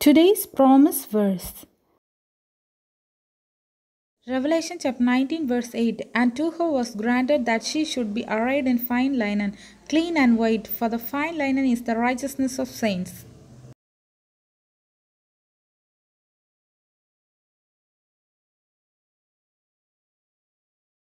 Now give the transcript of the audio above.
Today's promise verse Revelation chapter 19, verse 8 And to her was granted that she should be arrayed in fine linen, clean and white, for the fine linen is the righteousness of saints.